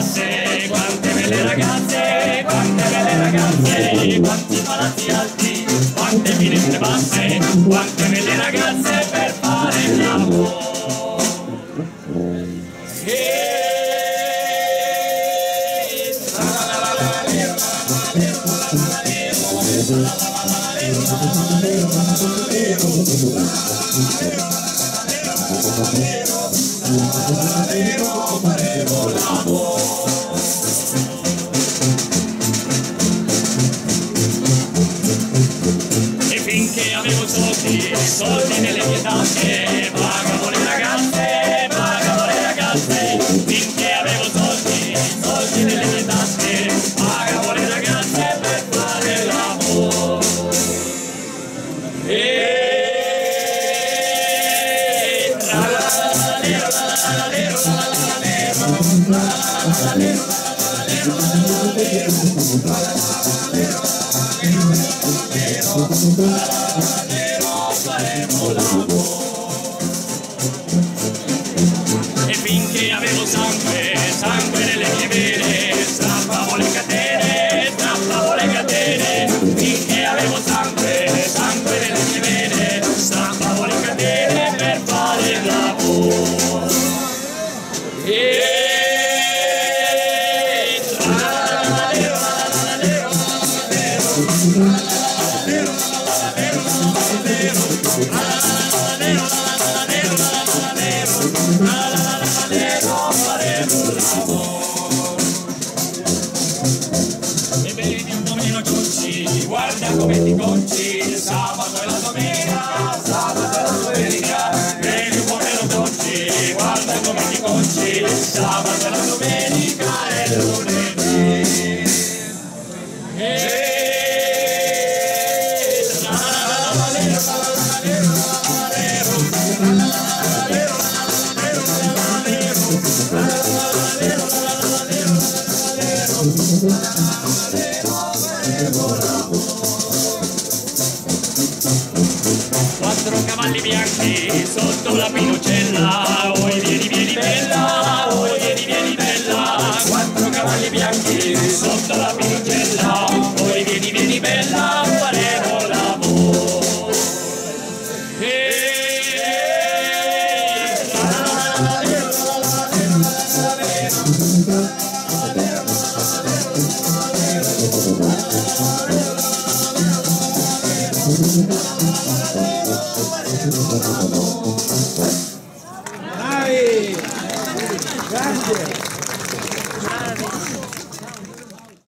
basse, quante belle ragazze, quante belle ragazze, quanti palazzi alti, quante finestre basse, quante belle ragazze per fare l'amore. E soldi, soldi nelle mie tasche, pagavo le ragazze, pagavo le ragazze. Finché avevo soldi, soldi nelle mie tasche, pagavo le ragazze per fare l'amore. E... tra la la la lero, la la la lero, la la la lero, la la e finché avevo sangue, sangue nelle mie vene, strappavo le catene, strappavo le catene, finché avevo sangue, sangue nelle mie vene, strappavo le catene per fare l'amore. E tra la guarda come ti conci, il sabato e la domenica, sabato e la domenica. Vedi un domino Giucci, guarda come ti conci, il sabato e la domenica e lunedì. E tra la Sì, sotto la pinocella, oi vieni vieni bella, oi vieni vieni bella, quattro cavalli bianchi sotto la pinocella, oi vieni vieni bella, faremo l'amore. Thank Thank you.